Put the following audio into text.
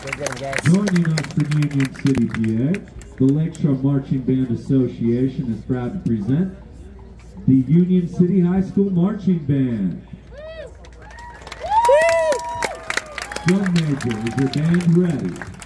Joining us from Union City, PA, the Lakeshore Marching Band Association is proud to present the Union City High School Marching Band. Drum major, is your band ready?